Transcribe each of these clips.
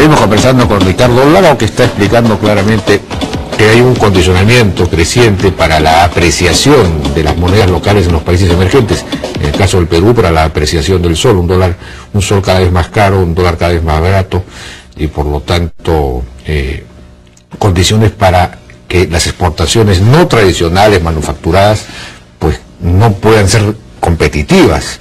Seguimos conversando con Ricardo Lago, que está explicando claramente que hay un condicionamiento creciente para la apreciación de las monedas locales en los países emergentes. En el caso del Perú, para la apreciación del sol, un dólar, un sol cada vez más caro, un dólar cada vez más barato, y por lo tanto, eh, condiciones para que las exportaciones no tradicionales, manufacturadas, pues no puedan ser competitivas.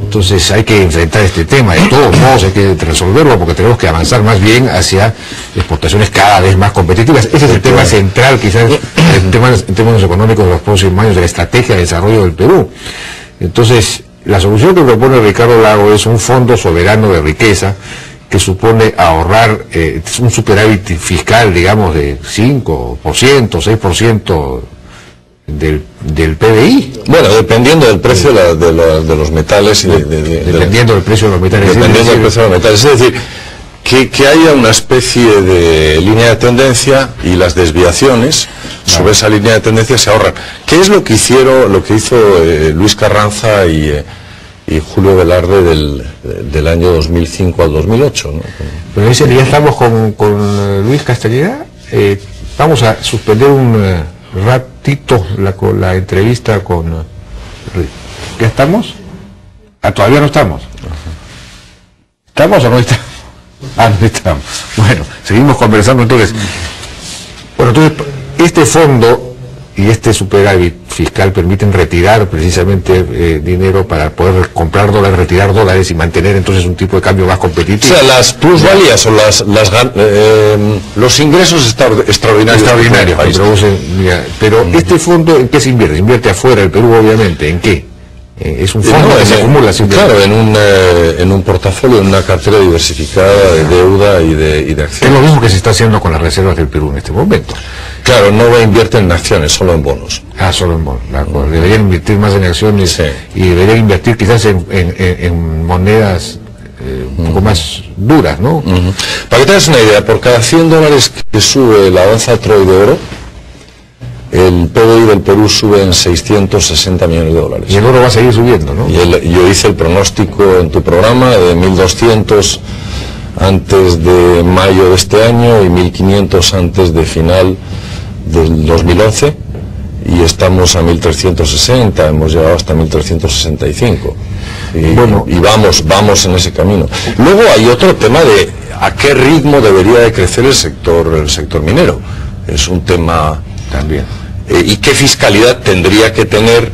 Entonces hay que enfrentar este tema, de todos modos hay que resolverlo porque tenemos que avanzar más bien hacia exportaciones cada vez más competitivas. Ese es el tema central quizás en, temas, en términos económicos de los próximos años de la estrategia de desarrollo del Perú. Entonces, la solución que propone Ricardo Lago es un fondo soberano de riqueza que supone ahorrar eh, un superávit fiscal, digamos, de 5%, 6% del, del PBI. Bueno, dependiendo del precio de, la- de la- de los metales y de, de- de- Dependiendo del precio de los metales. dependiendo del precio de los metales. Es decir, que, que haya una especie de línea de tendencia y las desviaciones sobre esa línea de tendencia se ahorran. ¿Qué es lo que hicieron, lo que hizo eh, Luis Carranza y, eh, y Julio Velarde del, del año 2005 al 2008? ¿no? Pero dice, ya estamos con, con eh, Luis Castellera. eh, vamos a suspender un eh, ratito la, la entrevista con eh, Luis. ¿Ya estamos? Ah, todavía no estamos. ¿Estamos o no estamos? Ah, no estamos. Bueno, seguimos conversando entonces. Bueno, entonces, este fondo y este superávit fiscal permiten retirar precisamente eh, dinero para poder comprar dólares, retirar dólares y mantener entonces un tipo de cambio más O competitivo. sea, las plusvalías o las, las eh, los ingresos extraor- extraordinarios. que el producen, mira, pero este fondo en qué se invierte se invierte afuera del Perú obviamente en qué es un Eh, fondo que se acumula. Claro, en un, eh, en un portafolio, en una cartera diversificada de deuda y de, y de es acciones. lo mismo que se está haciendo con las reservas del Perú en este momento Claro, no va a invertir en acciones, solo en bonos. ah solo en bonos de acuerdo. deberían invertir más en acciones Sí. y deberían invertir quizás en, en- monedas eh, un poco más duras no. Para que te hagas una idea, por cada 100 dólares que sube la onza Troy de oro, el Perú sube en 660 millones de dólares. y el oro va a seguir subiendo no Y el- yo hice el pronóstico en tu programa de 1.200 antes de mayo de este año y 1.500 antes de final del 2011 y estamos a 1.360, hemos llegado hasta 1.365. Y, Bueno. y vamos, vamos en ese camino. Luego hay otro tema de a qué ritmo debería de crecer el sector, el sector minero. Es un tema también eh, y qué fiscalidad tendría que tener.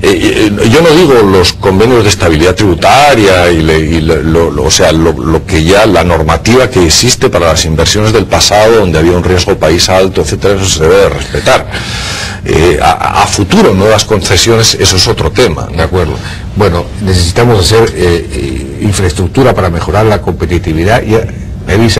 eh, eh, yo no digo los convenios de estabilidad tributaria y, o sea lo, que ya la normativa que existe para las inversiones del pasado donde había un riesgo país alto etcétera eso se debe de respetar a, a futuro nuevas concesiones eso es otro tema de acuerdo bueno necesitamos hacer infraestructura para mejorar la competitividad y me